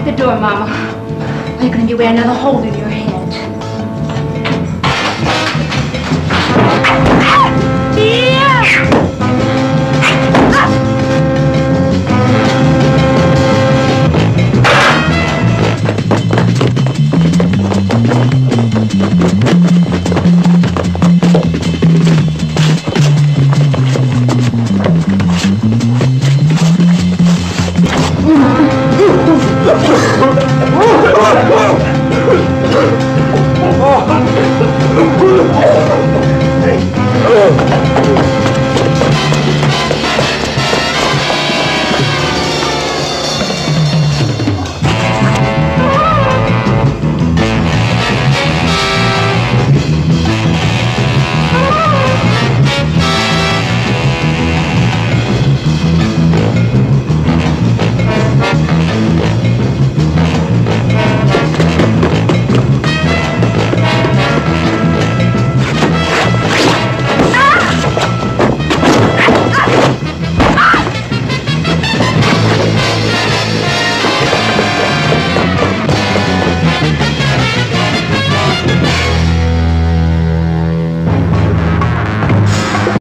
lock the door, Mama. Or you're gonna be wearing another hole in your head.